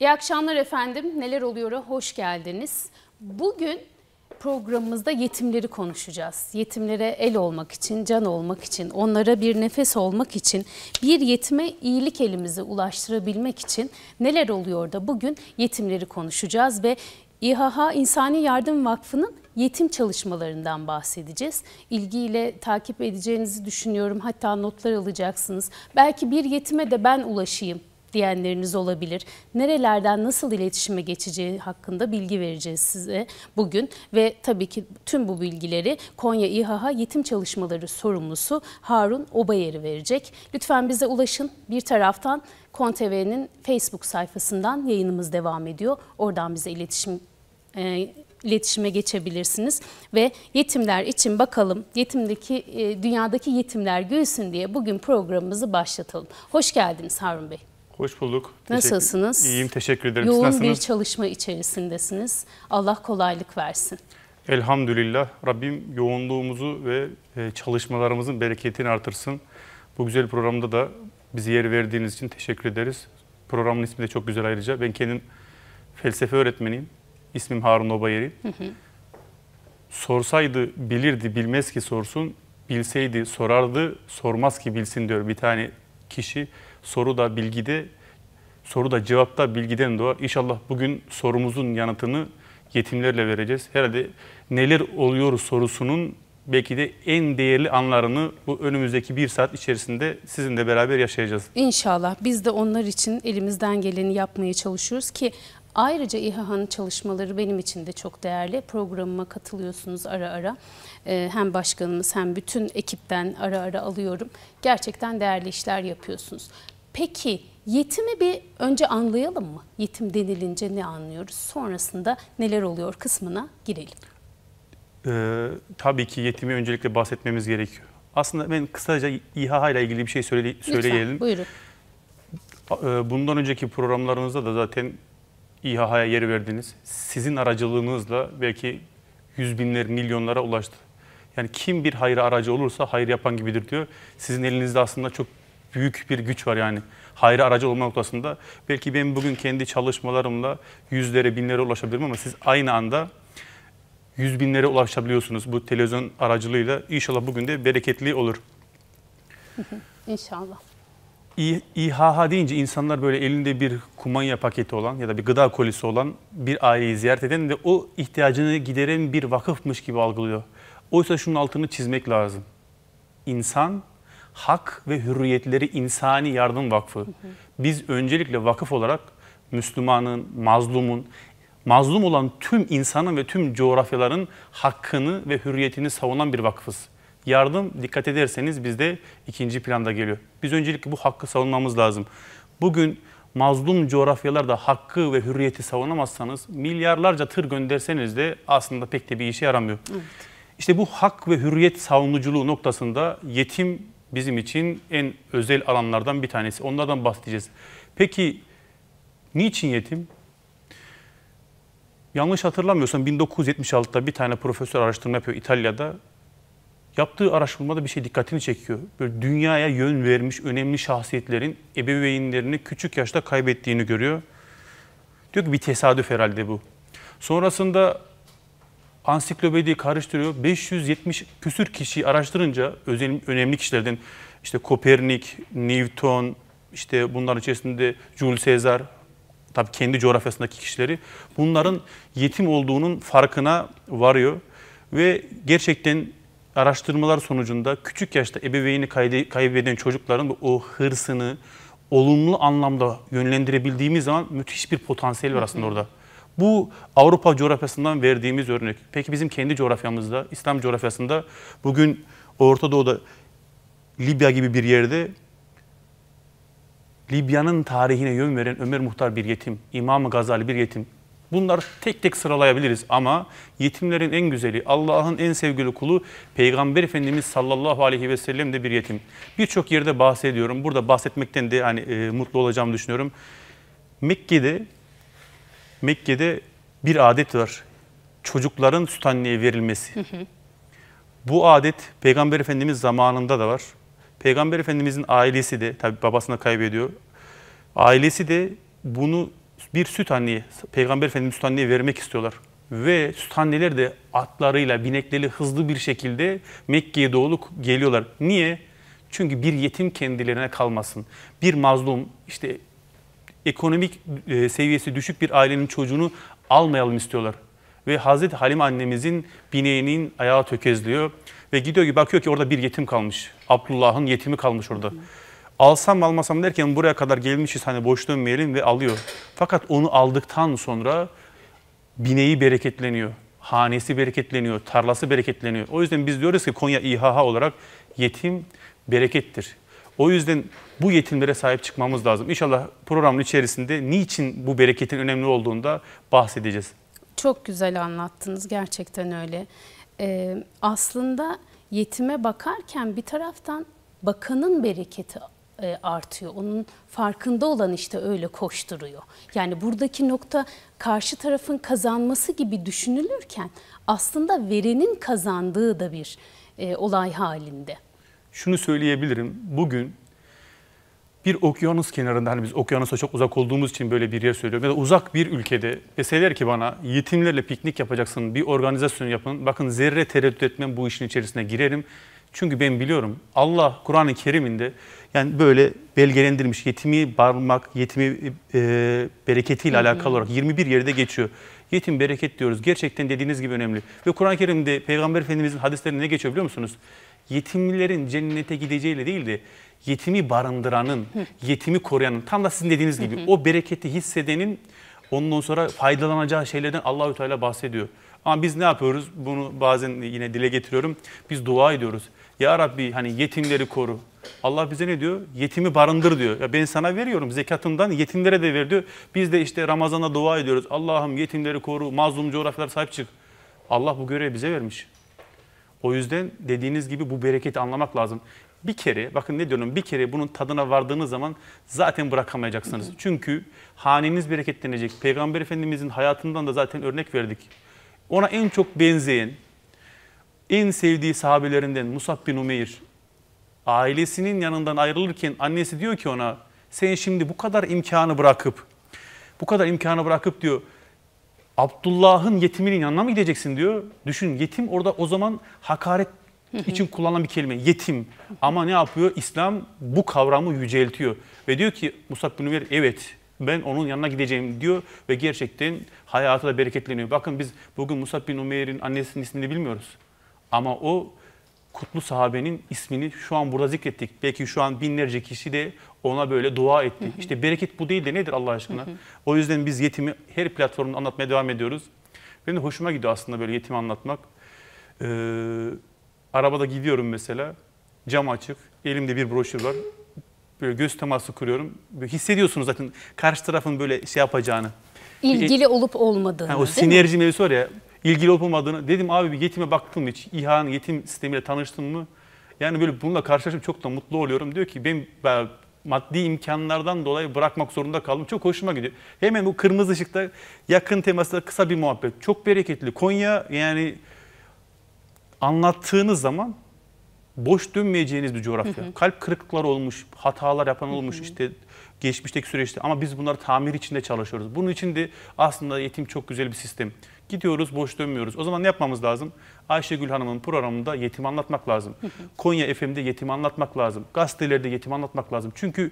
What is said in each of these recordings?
İyi akşamlar efendim. Neler oluyor? Hoş geldiniz. Bugün programımızda yetimleri konuşacağız. Yetimlere el olmak için, can olmak için, onlara bir nefes olmak için, bir yetime iyilik elimizi ulaştırabilmek için neler oluyor da bugün yetimleri konuşacağız ve İHH İnsani Yardım Vakfı'nın yetim çalışmalarından bahsedeceğiz. İlgiyle takip edeceğinizi düşünüyorum. Hatta notlar alacaksınız. Belki bir yetime de ben ulaşayım diyenleriniz olabilir. Nerelerden nasıl iletişime geçeceği hakkında bilgi vereceğiz size bugün ve tabii ki tüm bu bilgileri Konya İHH Yetim Çalışmaları sorumlusu Harun Obayeri verecek. Lütfen bize ulaşın. Bir taraftan KonTV'nin Facebook sayfasından yayınımız devam ediyor. Oradan bize iletişim e, iletişime geçebilirsiniz ve yetimler için bakalım yetimdeki e, dünyadaki yetimler gülsün diye bugün programımızı başlatalım. Hoş geldiniz Harun Bey. Hoş bulduk. Nasılsınız? Teşekkür, iyiyim, teşekkür ederim. Yoğun Siz bir nasılsınız? çalışma içerisindesiniz. Allah kolaylık versin. Elhamdülillah. Rabbim yoğunluğumuzu ve e, çalışmalarımızın bereketini artırsın. Bu güzel programda da bize yer verdiğiniz için teşekkür ederiz. Programın ismi de çok güzel ayrıca. Ben kendim felsefe öğretmeniyim. İsmim Harun Obayeri. Sorsaydı bilirdi, bilmez ki sorsun. Bilseydi sorardı, sormaz ki bilsin diyor bir tane kişi. Soru da bilgide, soru da cevapta bilgiden doğar. İnşallah bugün sorumuzun yanıtını yetimlerle vereceğiz. Herhalde neler oluyor sorusunun belki de en değerli anlarını bu önümüzdeki bir saat içerisinde sizinle beraber yaşayacağız. İnşallah biz de onlar için elimizden geleni yapmaya çalışıyoruz ki ayrıca İHA'nın çalışmaları benim için de çok değerli. Programıma katılıyorsunuz ara ara. Ee, hem başkanımız hem bütün ekipten ara ara alıyorum. Gerçekten değerli işler yapıyorsunuz. Peki yetimi bir önce anlayalım mı? Yetim denilince ne anlıyoruz? Sonrasında neler oluyor kısmına girelim. Ee, tabii ki yetimi öncelikle bahsetmemiz gerekiyor. Aslında ben kısaca İHA ile ilgili bir şey söyle, söyleyelim. Lütfen buyurun. Ee, Bundan önceki programlarınızda da zaten İHA'ya yer verdiniz. Sizin aracılığınızla belki yüz binler, milyonlara ulaştı. Yani kim bir hayra aracı olursa hayır yapan gibidir diyor. Sizin elinizde aslında çok büyük bir güç var yani. Hayra aracı olma noktasında. Belki ben bugün kendi çalışmalarımla yüzlere, binlere ulaşabilirim ama siz aynı anda yüz binlere ulaşabiliyorsunuz bu televizyon aracılığıyla. İnşallah bugün de bereketli olur. İnşallah. İHH deyince insanlar böyle elinde bir kumanya paketi olan ya da bir gıda kolisi olan bir aileyi ziyaret eden ve o ihtiyacını gideren bir vakıfmış gibi algılıyor. Oysa şunun altını çizmek lazım. İnsan, hak ve hürriyetleri insani yardım vakfı. Biz öncelikle vakıf olarak Müslümanın, mazlumun, mazlum olan tüm insanın ve tüm coğrafyaların hakkını ve hürriyetini savunan bir vakfız. Yardım dikkat ederseniz bizde ikinci planda geliyor. Biz öncelikle bu hakkı savunmamız lazım. Bugün mazlum coğrafyalarda hakkı ve hürriyeti savunamazsanız milyarlarca tır gönderseniz de aslında pek de bir işe yaramıyor. İşte bu hak ve hürriyet savunuculuğu noktasında yetim bizim için en özel alanlardan bir tanesi. Onlardan bahsedeceğiz. Peki niçin yetim? Yanlış hatırlamıyorsam 1976'da bir tane profesör araştırma yapıyor İtalya'da. Yaptığı araştırmada bir şey dikkatini çekiyor. Böyle dünyaya yön vermiş önemli şahsiyetlerin ebeveynlerini küçük yaşta kaybettiğini görüyor. Diyor ki bir tesadüf herhalde bu. Sonrasında ansiklopediyi karıştırıyor. 570 küsür kişiyi araştırınca özel, önemli kişilerden işte Kopernik, Newton, işte bunların içerisinde Jules Caesar, tabii kendi coğrafyasındaki kişileri bunların yetim olduğunun farkına varıyor ve gerçekten araştırmalar sonucunda küçük yaşta ebeveyni kaybeden çocukların o hırsını olumlu anlamda yönlendirebildiğimiz zaman müthiş bir potansiyel var aslında orada. Bu Avrupa coğrafyasından verdiğimiz örnek. Peki bizim kendi coğrafyamızda, İslam coğrafyasında bugün Orta Doğu'da Libya gibi bir yerde Libya'nın tarihine yön veren Ömer Muhtar bir yetim, İmam-ı Gazali bir yetim. Bunları tek tek sıralayabiliriz ama yetimlerin en güzeli, Allah'ın en sevgili kulu Peygamber Efendimiz sallallahu aleyhi ve sellem de bir yetim. Birçok yerde bahsediyorum. Burada bahsetmekten de hani e, mutlu olacağımı düşünüyorum. Mekke'de Mekke'de bir adet var. Çocukların süt anneye verilmesi. Bu adet Peygamber Efendimiz zamanında da var. Peygamber Efendimizin ailesi de tabi babasını kaybediyor. Ailesi de bunu bir süt anneye, Peygamber Efendimiz süt anneye vermek istiyorlar. Ve süt anneler de atlarıyla, binekleriyle hızlı bir şekilde Mekke'ye doğru geliyorlar. Niye? Çünkü bir yetim kendilerine kalmasın. Bir mazlum, işte ekonomik e, seviyesi düşük bir ailenin çocuğunu almayalım istiyorlar. Ve Hazreti Halim annemizin bineğinin ayağı tökezliyor. Ve gidiyor ki bakıyor ki orada bir yetim kalmış. Abdullah'ın yetimi kalmış orada. Alsam almasam derken buraya kadar gelmişiz hani boş dönmeyelim ve alıyor. Fakat onu aldıktan sonra bineği bereketleniyor. Hanesi bereketleniyor, tarlası bereketleniyor. O yüzden biz diyoruz ki Konya İHA olarak yetim berekettir. O yüzden bu yetimlere sahip çıkmamız lazım. İnşallah programın içerisinde niçin bu bereketin önemli olduğunda bahsedeceğiz. Çok güzel anlattınız gerçekten öyle. Ee, aslında yetime bakarken bir taraftan bakanın bereketi e, artıyor. Onun farkında olan işte öyle koşturuyor. Yani buradaki nokta karşı tarafın kazanması gibi düşünülürken aslında verenin kazandığı da bir e, olay halinde. Şunu söyleyebilirim. Bugün bir okyanus kenarında hani biz okyanusa çok uzak olduğumuz için böyle bir yer söylüyorum. Ya da uzak bir ülkede deseler ki bana yetimlerle piknik yapacaksın, bir organizasyon yapın. Bakın zerre tereddüt etmem bu işin içerisine girerim. Çünkü ben biliyorum Allah Kur'an-ı Kerim'inde yani böyle belgelendirmiş yetimi barmak, yetimi e, bereketiyle hı hı. alakalı olarak 21 yerde geçiyor. Yetim bereket diyoruz. Gerçekten dediğiniz gibi önemli. Ve Kur'an-ı Kerim'de Peygamber Efendimizin hadislerinde ne geçiyor biliyor musunuz? Yetimlerin cennete gideceğiyle değil de yetimi barındıranın, yetimi koruyanın, tam da sizin dediğiniz gibi o bereketi hissedenin ondan sonra faydalanacağı şeylerden Allahü Teala bahsediyor. Ama biz ne yapıyoruz? Bunu bazen yine dile getiriyorum. Biz dua ediyoruz. Ya Rabbi hani yetimleri koru. Allah bize ne diyor? Yetimi barındır diyor. Ya ben sana veriyorum zekatımdan yetimlere de ver diyor. Biz de işte Ramazan'da dua ediyoruz. Allah'ım yetimleri koru, mazlum coğrafyalara sahip çık. Allah bu görevi bize vermiş. O yüzden dediğiniz gibi bu bereketi anlamak lazım. Bir kere bakın ne diyorum bir kere bunun tadına vardığınız zaman zaten bırakamayacaksınız. Çünkü haneniz bereketlenecek. Peygamber Efendimizin hayatından da zaten örnek verdik. Ona en çok benzeyen, en sevdiği sahabelerinden Musab bin Umeyr ailesinin yanından ayrılırken annesi diyor ki ona sen şimdi bu kadar imkanı bırakıp bu kadar imkanı bırakıp diyor Abdullah'ın yetiminin yanına mı gideceksin diyor. Düşün yetim orada o zaman hakaret için kullanılan bir kelime yetim. Ama ne yapıyor? İslam bu kavramı yüceltiyor. Ve diyor ki Musab bin Umeyr evet ben onun yanına gideceğim diyor ve gerçekten hayatı da bereketleniyor. Bakın biz bugün Musab bin Umeyr'in annesinin ismini bilmiyoruz. Ama o kutlu sahabenin ismini şu an burada zikrettik. Belki şu an binlerce kişi de ona böyle dua etti. Hı hı. İşte bereket bu değil de nedir Allah aşkına? Hı hı. O yüzden biz yetimi her platformda anlatmaya devam ediyoruz. Benim de hoşuma gidiyor aslında böyle yetimi anlatmak. Ee, arabada gidiyorum mesela. Cam açık. Elimde bir broşür var. Böyle göz teması kuruyorum. Böyle hissediyorsunuz zaten karşı tarafın böyle şey yapacağını. İlgili olup olmadığını. Yani o sinerji mevzusu var ya ilgili olup olmadığını. Dedim abi bir yetime baktın mı hiç? İHA'nın yetim sistemiyle tanıştın mı? Yani böyle bununla karşılaşıp çok da mutlu oluyorum. Diyor ki ben, ben maddi imkanlardan dolayı bırakmak zorunda kaldım. Çok hoşuma gidiyor. Hemen bu kırmızı ışıkta yakın temasda kısa bir muhabbet. Çok bereketli. Konya yani anlattığınız zaman boş dönmeyeceğiniz bir coğrafya. Hı hı. Kalp kırıklıkları olmuş, hatalar yapan olmuş hı hı. işte geçmişteki süreçte ama biz bunları tamir içinde çalışıyoruz. Bunun için de aslında eğitim çok güzel bir sistem. Gidiyoruz, boş dönmüyoruz. O zaman ne yapmamız lazım? Ayşegül Hanım'ın programında yetim anlatmak lazım. Konya FM'de yetim anlatmak lazım. Gazetelerde yetim anlatmak lazım. Çünkü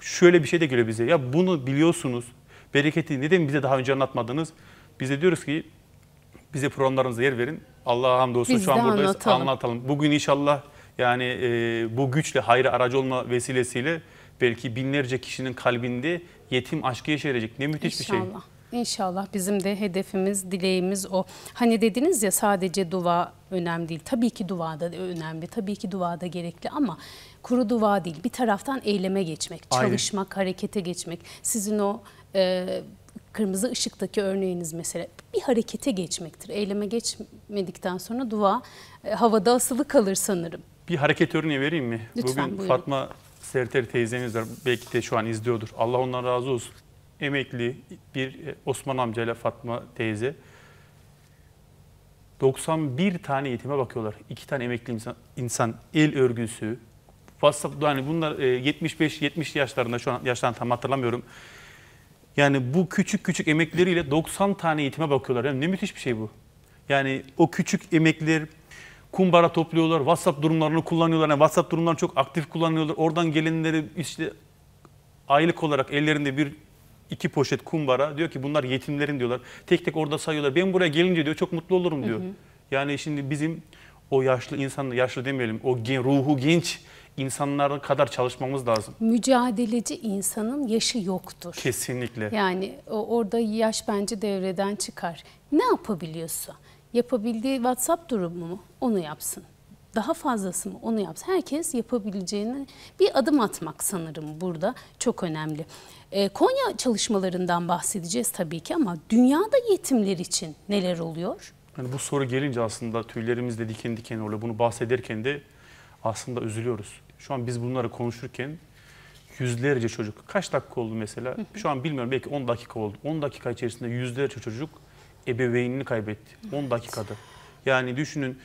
şöyle bir şey de geliyor bize. Ya bunu biliyorsunuz. Bereketi neden bize daha önce anlatmadınız? Biz de diyoruz ki bize programlarınıza yer verin. Allah'a hamdolsun Biz şu an buradayız. Anlatalım. anlatalım. Bugün inşallah yani e, bu güçle hayra aracı olma vesilesiyle belki binlerce kişinin kalbinde yetim aşkı yeşerecek. Ne müthiş İnşallah. bir şey. İnşallah bizim de hedefimiz, dileğimiz o. Hani dediniz ya sadece dua önemli değil. Tabii ki dua da önemli, tabii ki dua da gerekli ama kuru dua değil. Bir taraftan eyleme geçmek, çalışmak, Aynen. harekete geçmek. Sizin o e, kırmızı ışıktaki örneğiniz mesela bir harekete geçmektir. Eyleme geçmedikten sonra dua e, havada asılı kalır sanırım. Bir hareket örneği vereyim mi? Lütfen, Bugün buyurun. Fatma Serter teyzemiz var. Belki de şu an izliyordur. Allah ondan razı olsun emekli bir e, Osman amcayla Fatma teyze 91 tane yetime bakıyorlar. İki tane emekli insan, insan el örgüsü. WhatsApp yani bunlar 75-70 e, yaşlarında şu an yaşlarını tam hatırlamıyorum. Yani bu küçük küçük emekleriyle 90 tane eğitime bakıyorlar. Yani ne müthiş bir şey bu. Yani o küçük emekler kumbara topluyorlar, WhatsApp durumlarını kullanıyorlar. Yani WhatsApp durumlarını çok aktif kullanıyorlar. Oradan gelenleri işte aylık olarak ellerinde bir iki poşet kumbara diyor ki bunlar yetimlerin diyorlar. Tek tek orada sayıyorlar. Ben buraya gelince diyor çok mutlu olurum diyor. Yani şimdi bizim o yaşlı insan, yaşlı demeyelim, o gen, ruhu genç insanlar kadar çalışmamız lazım. Mücadeleci insanın yaşı yoktur. Kesinlikle. Yani o, orada yaş bence devreden çıkar. Ne yapabiliyorsa, yapabildiği WhatsApp durumu mu onu yapsın. Daha fazlası mı onu yapsın. Herkes yapabileceğini bir adım atmak sanırım burada çok önemli. Ee, Konya çalışmalarından bahsedeceğiz tabii ki ama dünyada yetimler için neler oluyor? Yani bu soru gelince aslında tüylerimiz de diken diken oluyor. Bunu bahsederken de aslında üzülüyoruz. Şu an biz bunları konuşurken yüzlerce çocuk, kaç dakika oldu mesela? Şu an bilmiyorum belki 10 dakika oldu. 10 dakika içerisinde yüzlerce çocuk ebeveynini kaybetti. 10 dakikada. Yani düşünün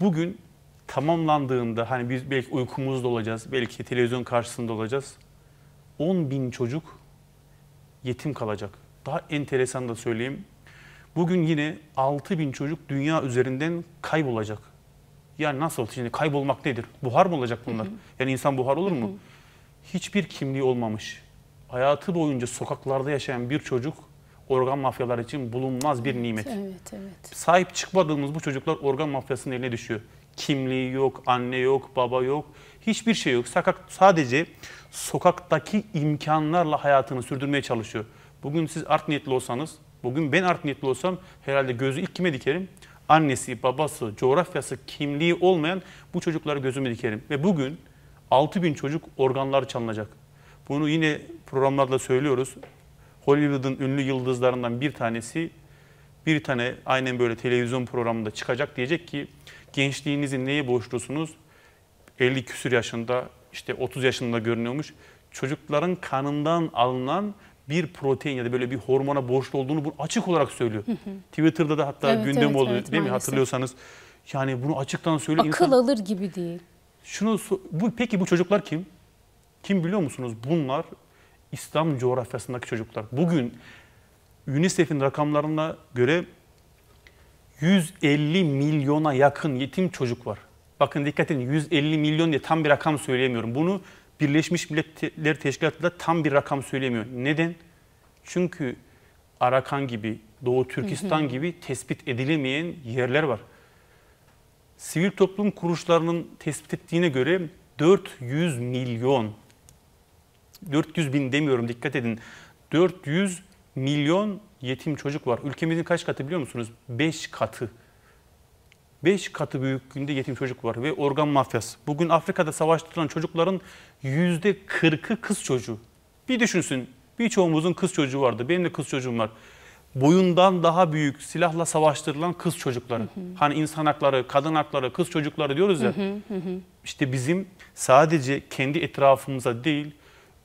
bugün tamamlandığında hani biz belki uykumuzda olacağız, belki televizyon karşısında olacağız. 10 bin çocuk yetim kalacak. Daha enteresan da söyleyeyim. Bugün yine 6 bin çocuk dünya üzerinden kaybolacak. Yani nasıl? Şimdi kaybolmak nedir? Buhar mı olacak bunlar? Yani insan buhar olur mu? Hiçbir kimliği olmamış. Hayatı boyunca sokaklarda yaşayan bir çocuk organ mafyaları için bulunmaz bir nimet. Evet, evet. Sahip çıkmadığımız bu çocuklar organ mafyasının eline düşüyor. Kimliği yok, anne yok, baba yok. Hiçbir şey yok. Sokak, sadece sokaktaki imkanlarla hayatını sürdürmeye çalışıyor. Bugün siz art niyetli olsanız, bugün ben art niyetli olsam herhalde gözü ilk kime dikerim? Annesi, babası, coğrafyası, kimliği olmayan bu çocuklara gözümü dikerim. Ve bugün 6 bin çocuk organlar çalınacak. Bunu yine programlarda söylüyoruz. Hollywood'un ünlü yıldızlarından bir tanesi bir tane aynen böyle televizyon programında çıkacak diyecek ki gençliğinizi neye borçlusunuz? 50 küsür yaşında işte 30 yaşında görünüyormuş. Çocukların kanından alınan bir protein ya da böyle bir hormona borçlu olduğunu bunu açık olarak söylüyor. Twitter'da da hatta Evet, gündem evet, oldu evet, değil mi maalesef. hatırlıyorsanız. Yani bunu açıktan söylüyor. Akıl İnsan- alır gibi değil. şunu bu peki bu çocuklar kim? Kim biliyor musunuz? Bunlar İslam coğrafyasındaki çocuklar. Bugün UNICEF'in rakamlarına göre 150 milyona yakın yetim çocuk var. Bakın dikkat edin 150 milyon diye tam bir rakam söyleyemiyorum. Bunu Birleşmiş Milletler Teşkilatı da tam bir rakam söylemiyor. Neden? Çünkü Arakan gibi, Doğu Türkistan gibi tespit edilemeyen yerler var. Sivil toplum kuruluşlarının tespit ettiğine göre 400 milyon, 400 bin demiyorum dikkat edin, 400 milyon yetim çocuk var. Ülkemizin kaç katı biliyor musunuz? 5 katı. 5 katı büyüklüğünde yetim çocuk var ve organ mafyası. Bugün Afrika'da savaştırılan çocukların %40'ı kız çocuğu. Bir düşünsün birçoğumuzun kız çocuğu vardı. Benim de kız çocuğum var. Boyundan daha büyük silahla savaştırılan kız çocukları. Hani insan hakları, kadın hakları, kız çocukları diyoruz ya. İşte bizim sadece kendi etrafımıza değil,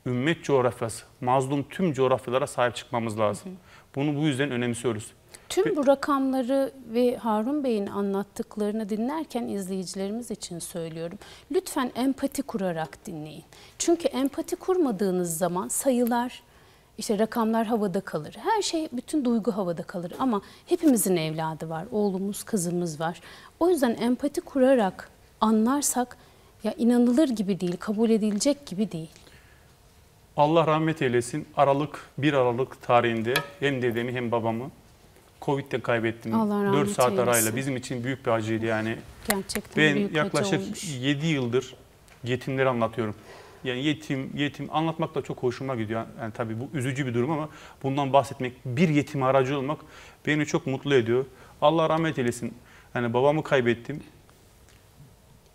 ümmet coğrafyası, mazlum tüm coğrafyalara sahip çıkmamız lazım. Bunu bu yüzden önemsiyoruz. Tüm bu rakamları ve Harun Bey'in anlattıklarını dinlerken izleyicilerimiz için söylüyorum. Lütfen empati kurarak dinleyin. Çünkü empati kurmadığınız zaman sayılar, işte rakamlar havada kalır. Her şey, bütün duygu havada kalır. Ama hepimizin evladı var, oğlumuz, kızımız var. O yüzden empati kurarak anlarsak ya inanılır gibi değil, kabul edilecek gibi değil. Allah rahmet eylesin. Aralık 1 Aralık tarihinde hem dedemi hem babamı Covid'de kaybettim. Allah 4 rahmet saat arayla eylesin. bizim için büyük bir acıydı yani. Gerçekten Ben büyük yaklaşık olmuş. 7 yıldır yetimleri anlatıyorum. Yani yetim, yetim anlatmak da çok hoşuma gidiyor. Yani tabii bu üzücü bir durum ama bundan bahsetmek, bir yetime aracı olmak beni çok mutlu ediyor. Allah rahmet eylesin. Yani babamı kaybettim.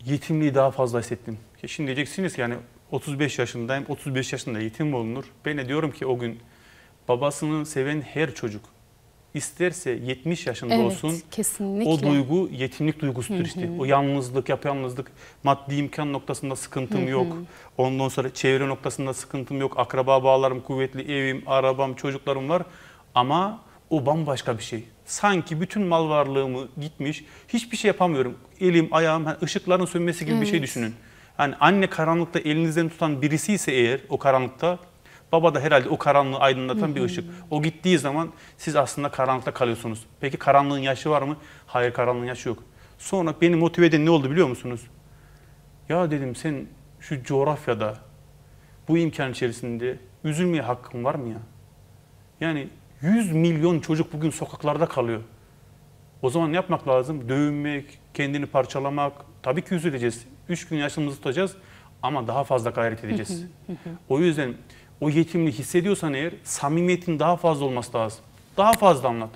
Yetimliği daha fazla hissettim. Şimdi diyeceksiniz ki yani 35 yaşındayım, 35 yaşında yetim mi olunur? Ben de diyorum ki o gün babasını seven her çocuk isterse 70 yaşında Evet, olsun kesinlikle. o duygu yetimlik duygusudur işte. O yalnızlık, yapayalnızlık, maddi imkan noktasında sıkıntım yok. Ondan sonra çevre noktasında sıkıntım yok. Akraba bağlarım kuvvetli, evim, arabam, çocuklarım var. Ama o bambaşka bir şey. Sanki bütün mal varlığımı gitmiş, hiçbir şey yapamıyorum. Elim, ayağım, hani ışıkların sönmesi gibi bir şey Evet. düşünün. Hani anne karanlıkta elinizden tutan birisi ise eğer o karanlıkta Baba da herhalde o karanlığı aydınlatan bir ışık. O gittiği zaman siz aslında karanlıkta kalıyorsunuz. Peki karanlığın yaşı var mı? Hayır karanlığın yaşı yok. Sonra beni motive eden ne oldu biliyor musunuz? Ya dedim sen şu coğrafyada bu imkan içerisinde üzülmeye hakkın var mı ya? Yani 100 milyon çocuk bugün sokaklarda kalıyor. O zaman ne yapmak lazım? Dövünmek, kendini parçalamak. Tabii ki üzüleceğiz. Üç gün yaşımızı tutacağız ama daha fazla gayret edeceğiz. o yüzden o yetimliği hissediyorsan eğer samimiyetin daha fazla olması lazım. Daha fazla anlat.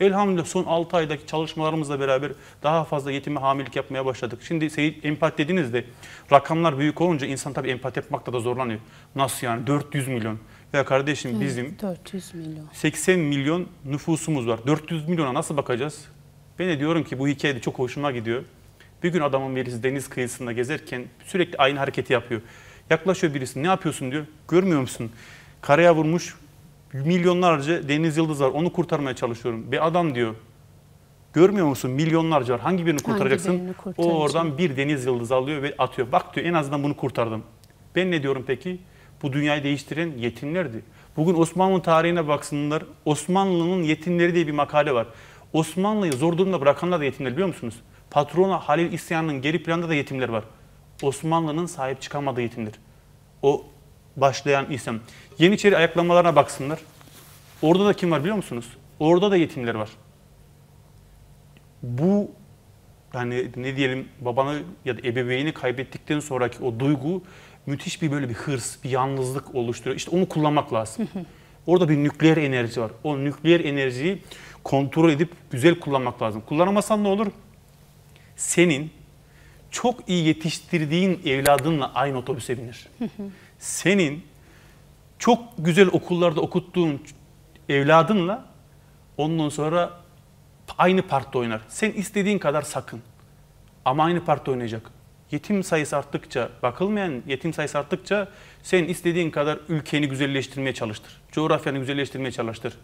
Elhamdülillah son 6 aydaki çalışmalarımızla beraber daha fazla yetime hamilelik yapmaya başladık. Şimdi Seyit empati dediniz de rakamlar büyük olunca insan tabii empati yapmakta da zorlanıyor. Nasıl yani 400 milyon? Ya kardeşim bizim 400 milyon. 80 milyon nüfusumuz var. 400 milyona nasıl bakacağız? Ben de diyorum ki bu hikaye de çok hoşuma gidiyor. Bir gün adamın birisi deniz kıyısında gezerken sürekli aynı hareketi yapıyor. Yaklaşıyor birisi ne yapıyorsun diyor. Görmüyor musun? Karaya vurmuş milyonlarca deniz yıldız var. Onu kurtarmaya çalışıyorum. Bir adam diyor. Görmüyor musun? Milyonlarca var. Hangi birini kurtaracaksın? birini o kurtaracağım? oradan bir deniz yıldızı alıyor ve atıyor. Bak diyor en azından bunu kurtardım. Ben ne diyorum peki? Bu dünyayı değiştiren yetimlerdi. Bugün Osmanlı tarihine baksınlar. Osmanlı'nın yetimleri diye bir makale var. Osmanlı'yı zor durumda bırakanlar da yetimler biliyor musunuz? Patrona Halil İsyan'ın geri planda da yetimler var. Osmanlı'nın sahip çıkamadığı yetimler. O başlayan isyan. Yeniçeri ayaklanmalarına baksınlar. Orada da kim var biliyor musunuz? Orada da yetimler var. Bu yani ne diyelim babanı ya da ebeveyni kaybettikten sonraki o duygu müthiş bir böyle bir hırs, bir yalnızlık oluşturuyor. İşte onu kullanmak lazım. Orada bir nükleer enerji var. O nükleer enerjiyi kontrol edip güzel kullanmak lazım. Kullanamazsan ne olur? Senin çok iyi yetiştirdiğin evladınla aynı otobüse binir. Senin çok güzel okullarda okuttuğun evladınla ondan sonra aynı parkta oynar. Sen istediğin kadar sakın. Ama aynı parkta oynayacak. Yetim sayısı arttıkça, bakılmayan yetim sayısı arttıkça sen istediğin kadar ülkeni güzelleştirmeye çalıştır. Coğrafyanı güzelleştirmeye çalıştır.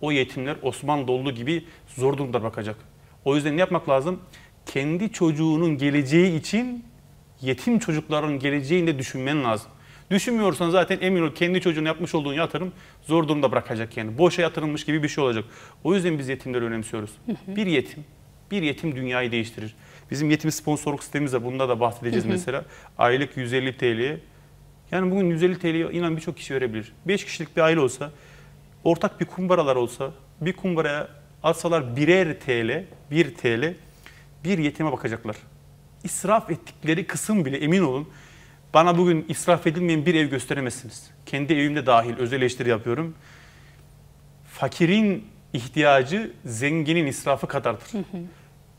O yetimler Osmanlı olduğu gibi zor durumda bakacak. O yüzden ne yapmak lazım? Kendi çocuğunun geleceği için yetim çocukların geleceğini de düşünmen lazım. Düşünmüyorsan zaten emin ol kendi çocuğuna yapmış olduğun yatırım zor durumda bırakacak yani. Boşa yatırılmış gibi bir şey olacak. O yüzden biz yetimleri önemsiyoruz. Bir yetim, bir yetim dünyayı değiştirir. Bizim yetim sponsorluk sistemimiz var. Bunda da bahsedeceğiz mesela. Aylık 150 TL'ye. Yani bugün 150 TL'ye inan birçok kişi verebilir. 5 kişilik bir aile olsa, ortak bir kumbaralar olsa, bir kumbaraya atsalar birer TL, 1 TL, bir yetime bakacaklar. İsraf ettikleri kısım bile emin olun bana bugün israf edilmeyen bir ev gösteremezsiniz. Kendi evimde dahil özel eleştiri yapıyorum. Fakirin ihtiyacı zenginin israfı kadardır.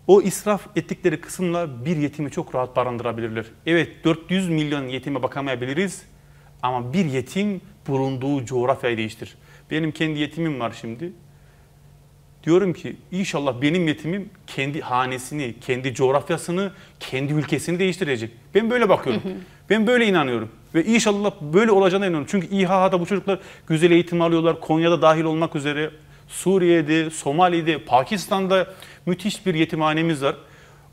O israf ettikleri kısımla bir yetimi çok rahat barındırabilirler. Evet 400 milyon yetime bakamayabiliriz ama bir yetim bulunduğu coğrafyayı değiştirir. Benim kendi yetimim var şimdi. Diyorum ki inşallah benim yetimim kendi hanesini, kendi coğrafyasını, kendi ülkesini değiştirecek. Ben böyle bakıyorum. Ben böyle inanıyorum. Ve inşallah böyle olacağına inanıyorum. Çünkü İHA'da bu çocuklar güzel eğitim alıyorlar. Konya'da dahil olmak üzere. Suriye'de, Somali'de, Pakistan'da müthiş bir yetimhanemiz var.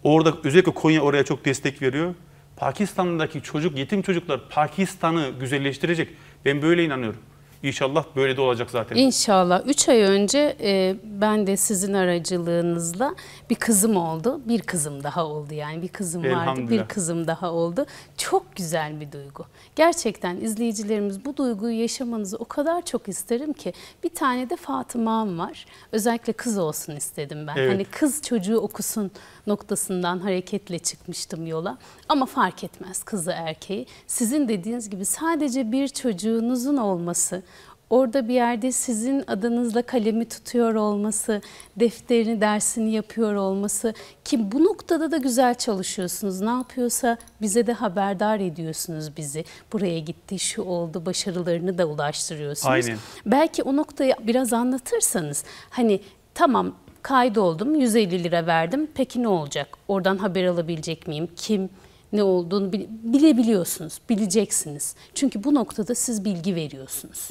Orada özellikle Konya oraya çok destek veriyor. Pakistan'daki çocuk, yetim çocuklar Pakistan'ı güzelleştirecek. Ben böyle inanıyorum. İnşallah böyle de olacak zaten. İnşallah. 3 ay önce e, ben de sizin aracılığınızla bir kızım oldu. Bir kızım daha oldu yani. Bir kızım vardı. Bir kızım daha oldu. Çok güzel bir duygu. Gerçekten izleyicilerimiz bu duyguyu yaşamanızı o kadar çok isterim ki. Bir tane de Fatıma'm var. Özellikle kız olsun istedim ben. Evet. Hani kız çocuğu okusun noktasından hareketle çıkmıştım yola. Ama fark etmez kızı erkeği. Sizin dediğiniz gibi sadece bir çocuğunuzun olması, orada bir yerde sizin adınızla kalemi tutuyor olması, defterini, dersini yapıyor olması ki bu noktada da güzel çalışıyorsunuz. Ne yapıyorsa bize de haberdar ediyorsunuz bizi. Buraya gitti, şu oldu, başarılarını da ulaştırıyorsunuz. Aynen. Belki o noktayı biraz anlatırsanız hani tamam kaydoldum 150 lira verdim peki ne olacak? Oradan haber alabilecek miyim? Kim ne olduğunu bile- bilebiliyorsunuz, bileceksiniz. Çünkü bu noktada siz bilgi veriyorsunuz.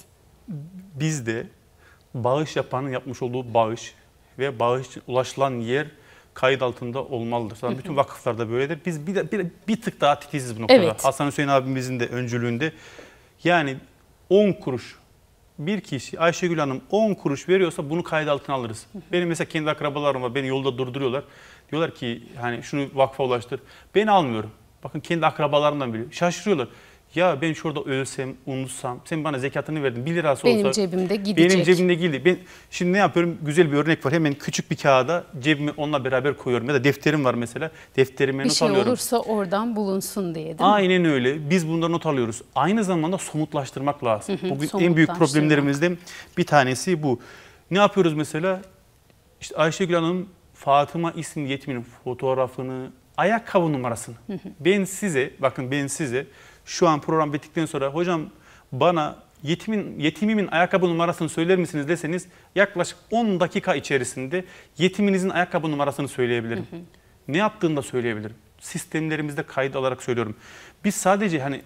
Bizde bağış yapanın yapmış olduğu bağış ve bağış ulaşılan yer kayıt altında olmalıdır. Zaten bütün vakıflarda böyledir. Biz bir, de- bir, bir tık daha titiziz bu noktada. Evet. Hasan Hüseyin abimizin de öncülüğünde. Yani 10 kuruş bir kişi Ayşegül Hanım 10 kuruş veriyorsa bunu kayıt altına alırız. Benim mesela kendi akrabalarım var. Beni yolda durduruyorlar. Diyorlar ki hani şunu vakfa ulaştır. Ben almıyorum. Bakın kendi akrabalarımdan biliyor. Şaşırıyorlar. Ya ben şurada ölsem, unutsam, sen bana zekatını verdin 1 lirası Benim olsa. cebimde gidecek. Benim cebimde girdi. Ben şimdi ne yapıyorum? Güzel bir örnek var. Hemen küçük bir kağıda cebimi onunla beraber koyuyorum. Ya da defterim var mesela. Defterime Bir not şey alıyorum. olursa oradan bulunsun diye değil mi? Aynen öyle. Biz bundan not alıyoruz. Aynı zamanda somutlaştırmak lazım. Bugün en büyük problemlerimizden bir tanesi bu. Ne yapıyoruz mesela? İşte Ayşegül Hanım Fatıma isimli yetimin fotoğrafını, ayakkabı numarasını. Ben size, bakın ben size şu an program bittikten sonra hocam bana yetimin yetimimin ayakkabı numarasını söyler misiniz deseniz yaklaşık 10 dakika içerisinde yetiminizin ayakkabı numarasını söyleyebilirim. Ne yaptığını da söyleyebilirim. Sistemlerimizde kayıt alarak söylüyorum. Biz sadece hani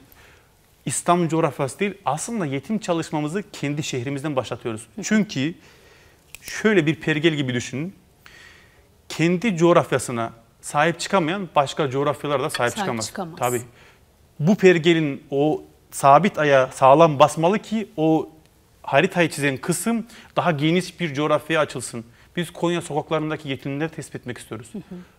İslam coğrafyası değil aslında yetim çalışmamızı kendi şehrimizden başlatıyoruz. Çünkü şöyle bir pergel gibi düşünün. Kendi coğrafyasına sahip çıkamayan başka coğrafyalara da sahip, Sahip çıkamaz. çıkamaz. Tabii. Bu pergelin o sabit ayağı sağlam basmalı ki o haritayı çizen kısım daha geniş bir coğrafyaya açılsın. Biz Konya sokaklarındaki yetimleri tespit etmek istiyoruz.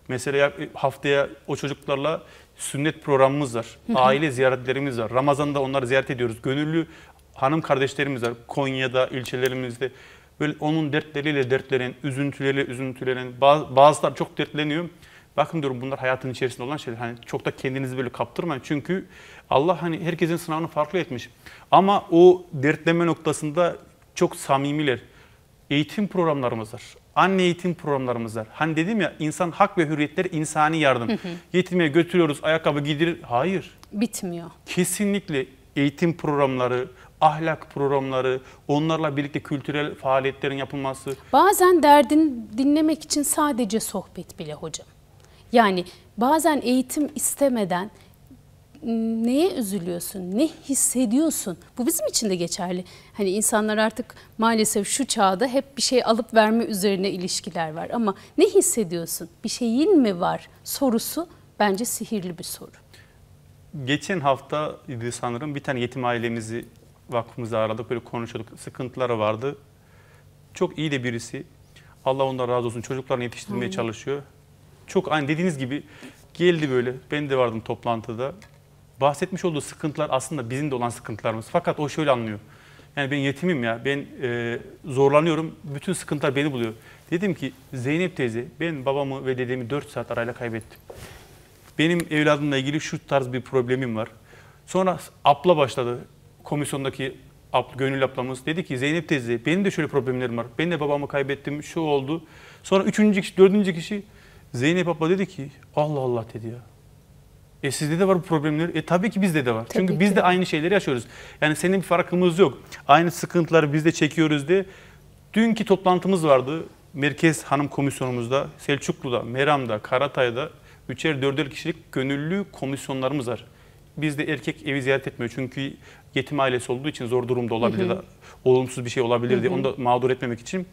Mesela ya- haftaya o çocuklarla sünnet programımız var. Aile ziyaretlerimiz var. Ramazan'da onları ziyaret ediyoruz. Gönüllü hanım kardeşlerimiz var. Konya'da, ilçelerimizde. Böyle onun dertleriyle dertlenen, üzüntüleriyle üzüntülenen, bazı, bazılar çok dertleniyor. Bakın diyorum bunlar hayatın içerisinde olan şeyler. Hani çok da kendinizi böyle kaptırmayın. Çünkü Allah hani herkesin sınavını farklı etmiş. Ama o dertleme noktasında çok samimiler. Eğitim programlarımız var. Anne eğitim programlarımız var. Hani dedim ya insan hak ve hürriyetleri insani yardım. Yetime götürüyoruz ayakkabı giydirir. Hayır. Bitmiyor. Kesinlikle eğitim programları, ahlak programları, onlarla birlikte kültürel faaliyetlerin yapılması. Bazen derdini dinlemek için sadece sohbet bile hocam. Yani bazen eğitim istemeden neye üzülüyorsun, ne hissediyorsun? Bu bizim için de geçerli. Hani insanlar artık maalesef şu çağda hep bir şey alıp verme üzerine ilişkiler var. Ama ne hissediyorsun? Bir şeyin mi var sorusu bence sihirli bir soru. Geçen hafta sanırım bir tane yetim ailemizi vakfımıza aradık. Böyle konuşuyorduk. Sıkıntıları vardı. Çok iyi de birisi. Allah ondan razı olsun. Çocuklarını yetiştirmeye Amin. çalışıyor. Çok aynı dediğiniz gibi geldi böyle. Ben de vardım toplantıda. Bahsetmiş olduğu sıkıntılar aslında bizim de olan sıkıntılarımız. Fakat o şöyle anlıyor. Yani ben yetimim ya. Ben e, zorlanıyorum. Bütün sıkıntılar beni buluyor. Dedim ki Zeynep teyze ben babamı ve dedemi 4 saat arayla kaybettim. Benim evladımla ilgili şu tarz bir problemim var. Sonra abla başladı. Komisyondaki abla, gönül ablamız dedi ki Zeynep teyze benim de şöyle problemlerim var. Ben de babamı kaybettim şu oldu. Sonra üçüncü kişi, dördüncü kişi Zeynep abla dedi ki Allah Allah dedi ya. E sizde de var bu problemler. E tabii ki bizde de var. Tabii Çünkü biz ki. de aynı şeyleri yaşıyoruz. Yani senin bir farkımız yok. Aynı sıkıntıları biz de çekiyoruz diye. Dünkü toplantımız vardı. Merkez Hanım Komisyonumuzda, Selçuklu'da, Meram'da, Karatay'da üçer dörder kişilik gönüllü komisyonlarımız var. Bizde erkek evi ziyaret etmiyor çünkü yetim ailesi olduğu için zor durumda olabilir, de, olumsuz bir şey olabilir diye onu da mağdur etmemek için.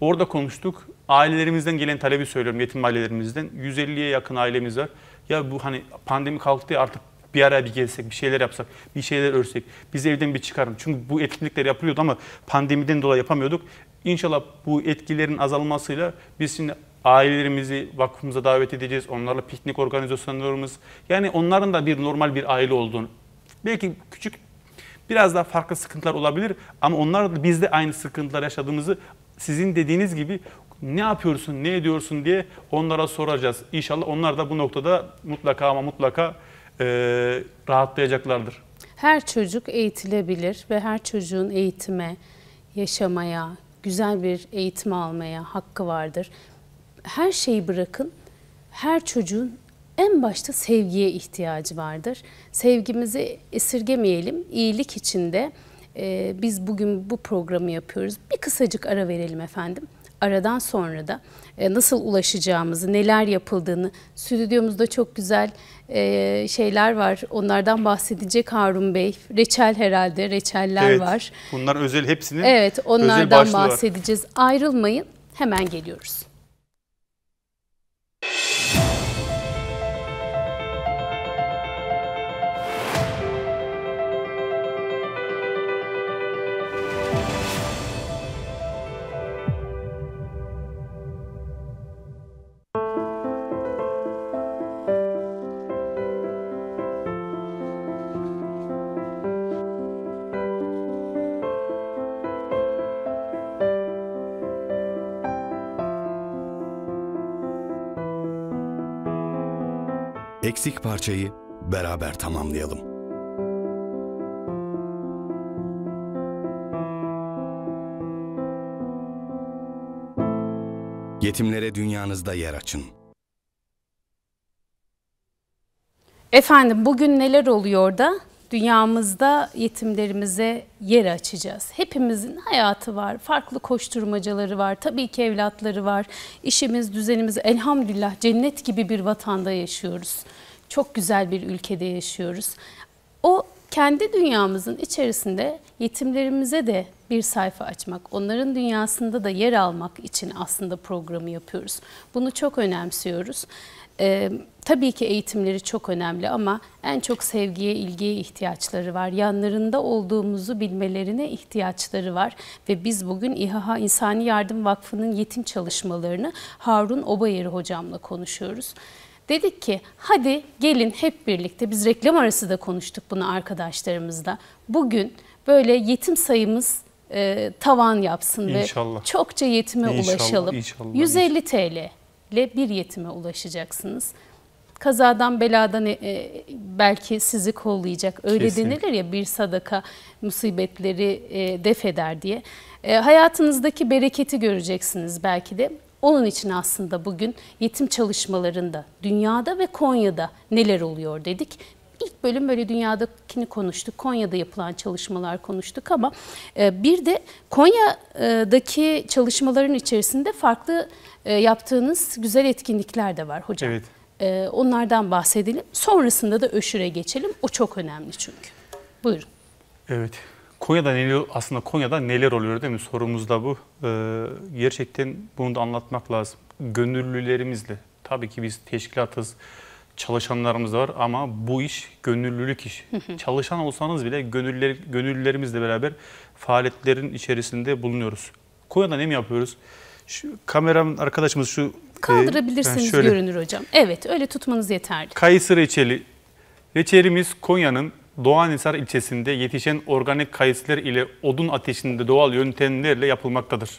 Orada konuştuk. Ailelerimizden gelen talebi söylüyorum yetim ailelerimizden. 150'ye yakın ailemiz var. Ya bu hani pandemi kalktı ya artık bir araya bir gelsek, bir şeyler yapsak, bir şeyler örsek, bizi evden bir çıkarın. Çünkü bu etkinlikler yapılıyordu ama pandemiden dolayı yapamıyorduk. İnşallah bu etkilerin azalmasıyla biz şimdi ailelerimizi vakfımıza davet edeceğiz. Onlarla piknik organizasyonlarımız. Yani onların da bir normal bir aile olduğunu. Belki küçük biraz daha farklı sıkıntılar olabilir ama onlar da biz de aynı sıkıntılar yaşadığımızı sizin dediğiniz gibi ne yapıyorsun, ne ediyorsun diye onlara soracağız. İnşallah onlar da bu noktada mutlaka ama mutlaka eee, rahatlayacaklardır. Her çocuk eğitilebilir ve her çocuğun eğitime, yaşamaya, güzel bir eğitim almaya hakkı vardır. Her şeyi bırakın, her çocuğun en başta sevgiye ihtiyacı vardır. Sevgimizi esirgemeyelim, iyilik içinde e, biz bugün bu programı yapıyoruz. Bir kısacık ara verelim efendim. Aradan sonra da e, nasıl ulaşacağımızı, neler yapıldığını, stüdyomuzda çok güzel e, şeyler var. Onlardan bahsedecek Harun Bey. Reçel herhalde, reçeller var. Bunlar özel hepsinin Evet, onlardan var. bahsedeceğiz. Ayrılmayın, hemen geliyoruz. Eksik parçayı beraber tamamlayalım. Yetimlere dünyanızda yer açın. Efendim bugün neler oluyor da dünyamızda yetimlerimize yer açacağız. Hepimizin hayatı var, farklı koşturmacaları var, tabii ki evlatları var. İşimiz, düzenimiz elhamdülillah cennet gibi bir vatanda yaşıyoruz. Çok güzel bir ülkede yaşıyoruz. O kendi dünyamızın içerisinde yetimlerimize de bir sayfa açmak, onların dünyasında da yer almak için aslında programı yapıyoruz. Bunu çok önemsiyoruz. Ee, tabii ki eğitimleri çok önemli ama en çok sevgiye, ilgiye ihtiyaçları var. Yanlarında olduğumuzu bilmelerine ihtiyaçları var. Ve biz bugün İHA İnsani Yardım Vakfı'nın yetim çalışmalarını Harun Obayeri hocamla konuşuyoruz. Dedik ki hadi gelin hep birlikte biz reklam arası da konuştuk bunu arkadaşlarımızla. Bugün böyle yetim sayımız e, tavan yapsın İnşallah. ve çokça yetime İnşallah, ulaşalım. inşallah, 150 TL ile bir yetime ulaşacaksınız. Kazadan beladan e, e, belki sizi kollayacak. Öyle Kesinlikle. denilir ya bir sadaka musibetleri e, def eder diye. E, hayatınızdaki bereketi göreceksiniz belki de. Onun için aslında bugün yetim çalışmalarında dünyada ve Konya'da neler oluyor dedik. İlk bölüm böyle dünyadakini konuştuk. Konya'da yapılan çalışmalar konuştuk ama e, bir de Konya'daki çalışmaların içerisinde farklı e, yaptığınız güzel etkinlikler de var hocam. Evet. E, Onlardan bahsedelim. Sonrasında da Öşür'e geçelim. O çok önemli çünkü. Buyurun. Evet. Konya'da neler aslında Konya'da neler oluyor değil mi? Sorumuz da bu. Ee, gerçekten bunu da anlatmak lazım. Gönüllülerimizle. Tabii ki biz teşkilatız, çalışanlarımız var ama bu iş gönüllülük iş. Çalışan olsanız bile gönüller, gönüllülerimizle beraber faaliyetlerin içerisinde bulunuyoruz. Konya'da ne mi yapıyoruz? Şu kameram arkadaşımız şu e, Kaldırabilirsiniz ben şöyle- görünür hocam. Evet öyle tutmanız yeterli. Kayısı reçeli. Reçelimiz Konya'nın Doğanhisar ilçesinde yetişen organik kayısılar ile odun ateşinde doğal yöntemlerle yapılmaktadır.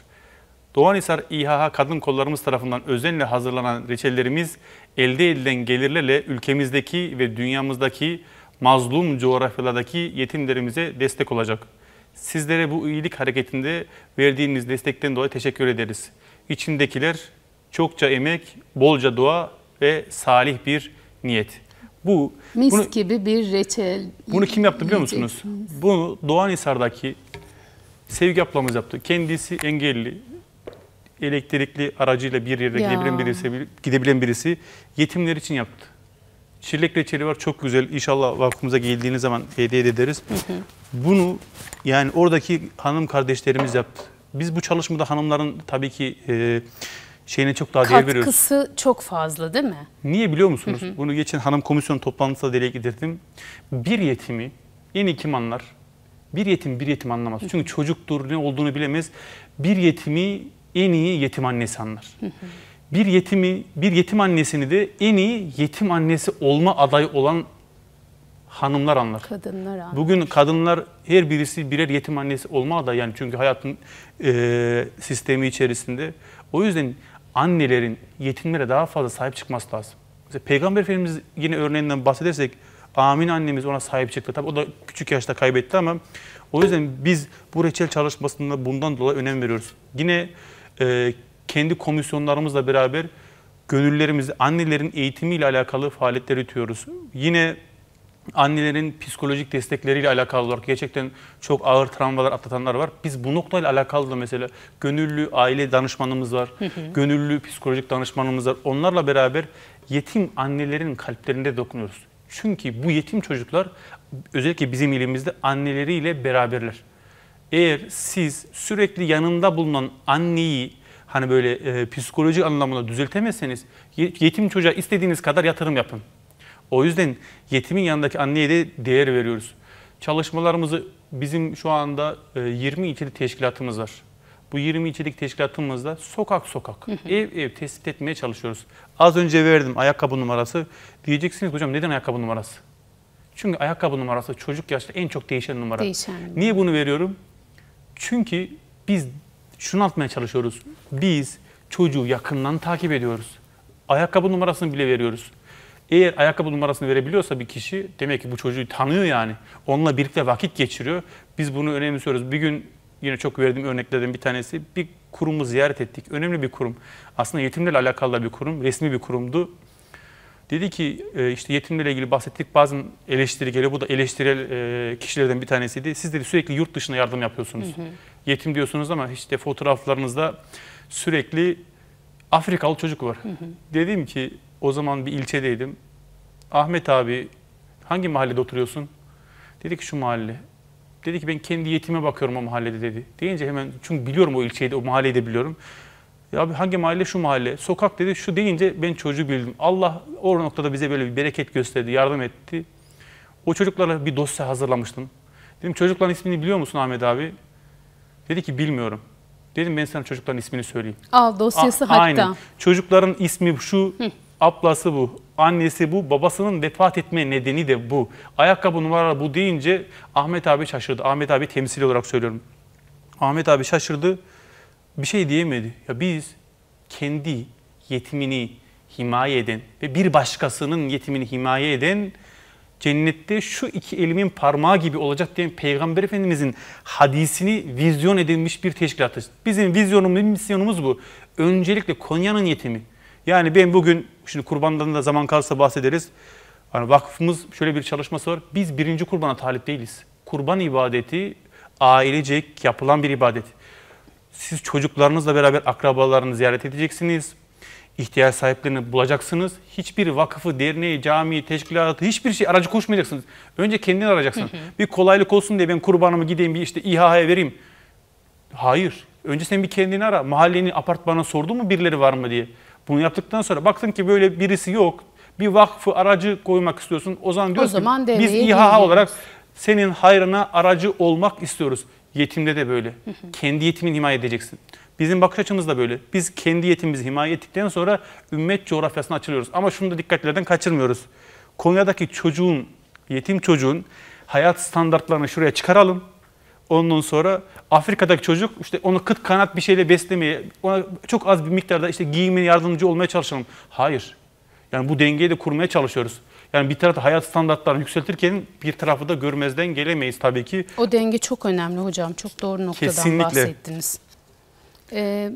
Doğanhisar İHH kadın kollarımız tarafından özenle hazırlanan reçellerimiz elde edilen gelirlerle ülkemizdeki ve dünyamızdaki mazlum coğrafyalardaki yetimlerimize destek olacak. Sizlere bu iyilik hareketinde verdiğiniz destekten dolayı teşekkür ederiz. İçindekiler çokça emek, bolca dua ve salih bir niyet. Bu Mis bunu, gibi bir reçel. bunu kim yaptı biliyor musunuz? Bunu Doğanhisar'daki Sevgi ablamız yaptı. Kendisi engelli, elektrikli aracıyla bir yere Ya. gidebilen birisi, gidebilen birisi yetimler için yaptı. Çilek reçeli var çok güzel. İnşallah vakfımıza geldiğiniz zaman hediye ederiz. Bunu yani oradaki hanım kardeşlerimiz yaptı. Biz bu çalışmada hanımların tabii ki e, şeyine çok daha değer veriyoruz. Katkısı çok fazla değil mi? Niye biliyor musunuz? Bunu geçen hanım komisyon toplantısında dile getirdim. Bir yetimi en iyi kim anlar? Bir yetim bir yetim anlamaz. Çünkü çocuktur ne olduğunu bilemez. Bir yetimi en iyi yetim annesi anlar. Bir yetimi bir yetim annesini de en iyi yetim annesi olma adayı olan hanımlar anlar. Kadınlar anlar. Bugün kadınlar her birisi birer yetim annesi olma da yani çünkü hayatın e, sistemi içerisinde. O yüzden annelerin yetimlere daha fazla sahip çıkması lazım. Mesela Peygamber Efendimiz yine örneğinden bahsedersek Amin annemiz ona sahip çıktı. Tabii o da küçük yaşta kaybetti ama o yüzden biz bu reçel çalışmasında bundan dolayı önem veriyoruz. Yine e, kendi komisyonlarımızla beraber gönüllerimizi, annelerin eğitimiyle alakalı faaliyetler yürütüyoruz. Yine annelerin psikolojik destekleriyle alakalı olarak gerçekten çok ağır travmalar atlatanlar var. Biz bu noktayla alakalı da mesela gönüllü aile danışmanımız var, gönüllü psikolojik danışmanımız var. Onlarla beraber yetim annelerin kalplerinde dokunuyoruz. Çünkü bu yetim çocuklar özellikle bizim ilimizde anneleriyle beraberler. Eğer siz sürekli yanında bulunan anneyi hani böyle e, psikolojik anlamda düzeltemezseniz ye- yetim çocuğa istediğiniz kadar yatırım yapın. O yüzden yetimin yanındaki anneye de değer veriyoruz. Çalışmalarımızı bizim şu anda e, 20 ilçeli teşkilatımız var. Bu 20 ilçelik teşkilatımızda sokak sokak, ev ev tespit etmeye çalışıyoruz. Az önce verdim ayakkabı numarası. Diyeceksiniz hocam neden ayakkabı numarası? Çünkü ayakkabı numarası çocuk yaşta en çok değişen numara. Değişen. Niye bunu veriyorum? Çünkü biz şunu atmaya çalışıyoruz. Biz çocuğu yakından takip ediyoruz. Ayakkabı numarasını bile veriyoruz. Eğer ayakkabı numarasını verebiliyorsa bir kişi demek ki bu çocuğu tanıyor yani. Onunla birlikte vakit geçiriyor. Biz bunu önemsiyoruz. Bir gün yine çok verdiğim örneklerden bir tanesi bir kurumu ziyaret ettik. Önemli bir kurum. Aslında yetimlerle alakalı da bir kurum. Resmi bir kurumdu. Dedi ki e, işte yetimlerle ilgili bahsettik. Bazen eleştiri geliyor. Bu da eleştirel e, kişilerden bir tanesiydi. Siz dedi sürekli yurt dışına yardım yapıyorsunuz. Yetim diyorsunuz ama işte fotoğraflarınızda sürekli Afrikalı çocuk var. Dedim ki o zaman bir ilçedeydim. Ahmet abi hangi mahallede oturuyorsun? Dedi ki şu mahalle. Dedi ki ben kendi yetime bakıyorum o mahallede dedi. Deyince hemen çünkü biliyorum o ilçeyi de o mahalleyi de biliyorum. Ya abi hangi mahalle? Şu mahalle. Sokak dedi. Şu deyince ben çocuğu bildim. Allah o noktada bize böyle bir bereket gösterdi, yardım etti. O çocuklara bir dosya hazırlamıştım. Dedim çocukların ismini biliyor musun Ahmet abi? Dedi ki bilmiyorum. Dedim ben sana çocukların ismini söyleyeyim. Al dosyası A- hatta. Aynen. Çocukların ismi şu, ablası bu, annesi bu, babasının vefat etme nedeni de bu. Ayakkabı numaraları bu deyince Ahmet abi şaşırdı. Ahmet abi temsil olarak söylüyorum. Ahmet abi şaşırdı. Bir şey diyemedi. Ya biz kendi yetimini himaye eden ve bir başkasının yetimini himaye eden cennette şu iki elimin parmağı gibi olacak diyen Peygamber Efendimizin hadisini vizyon edilmiş bir teşkilatız. Bizim vizyonumuz, misyonumuz bu. Öncelikle Konya'nın yetimi. Yani ben bugün, şimdi kurbandan da zaman kalırsa bahsederiz. Hani vakfımız şöyle bir çalışması var. Biz birinci kurbana talip değiliz. Kurban ibadeti ailecek yapılan bir ibadet. Siz çocuklarınızla beraber akrabalarını ziyaret edeceksiniz. İhtiyaç sahiplerini bulacaksınız. Hiçbir vakıfı, derneği, camiyi, teşkilatı, hiçbir şey aracı koşmayacaksınız. Önce kendini arayacaksın. Bir kolaylık olsun diye ben kurbanımı gideyim bir işte İHA'ya vereyim. Hayır. Önce sen bir kendini ara. Mahallenin apartmana sordu mu birileri var mı diye. Bunu yaptıktan sonra baktın ki böyle birisi yok. Bir vakfı aracı koymak istiyorsun. O zaman diyorsun zaman ki biz İHA olarak senin hayrına aracı olmak istiyoruz. Yetimde de böyle. kendi yetimini himaye edeceksin. Bizim bakış açımız da böyle. Biz kendi yetimimizi himaye ettikten sonra ümmet coğrafyasına açılıyoruz. Ama şunu da dikkatlerden kaçırmıyoruz. Konya'daki çocuğun, yetim çocuğun hayat standartlarını şuraya çıkaralım. Ondan sonra Afrika'daki çocuk işte onu kıt kanat bir şeyle beslemeye, ona çok az bir miktarda işte giyimine yardımcı olmaya çalışalım. Hayır. Yani bu dengeyi de kurmaya çalışıyoruz. Yani bir tarafta hayat standartlarını yükseltirken bir tarafı da görmezden gelemeyiz tabii ki. O denge çok önemli hocam. Çok doğru noktadan Kesinlikle. bahsettiniz. Ee,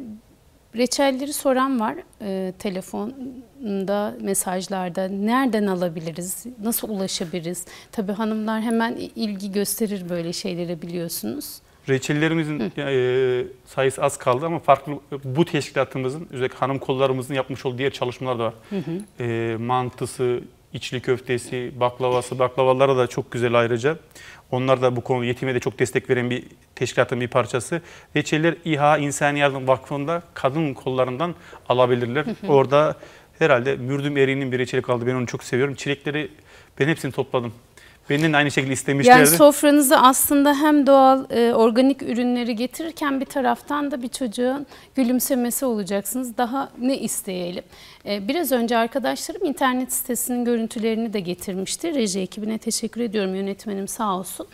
reçelleri soran var ee, telefonda, mesajlarda. Nereden alabiliriz? Nasıl ulaşabiliriz? Tabii hanımlar hemen ilgi gösterir böyle şeylere biliyorsunuz. Reçellerimizin e, sayısı az kaldı ama farklı bu teşkilatımızın özellikle hanım kollarımızın yapmış olduğu diğer çalışmalar da var. E, mantısı, içli köftesi, baklavası, baklavalara da çok güzel ayrıca. Onlar da bu konu yetime de çok destek veren bir teşkilatın bir parçası. Reçeller İHA İnsani Yardım Vakfı'nda kadın kollarından alabilirler. Orada herhalde mürdüm eriğinin bir reçeli kaldı. Ben onu çok seviyorum. Çilekleri ben hepsini topladım. Benden de aynı şekilde istemişlerdi. Yani sofranıza aslında hem doğal e, organik ürünleri getirirken bir taraftan da bir çocuğun gülümsemesi olacaksınız. Daha ne isteyelim? E, biraz önce arkadaşlarım internet sitesinin görüntülerini de getirmişti. Reji ekibine teşekkür ediyorum. Yönetmenim sağ olsun.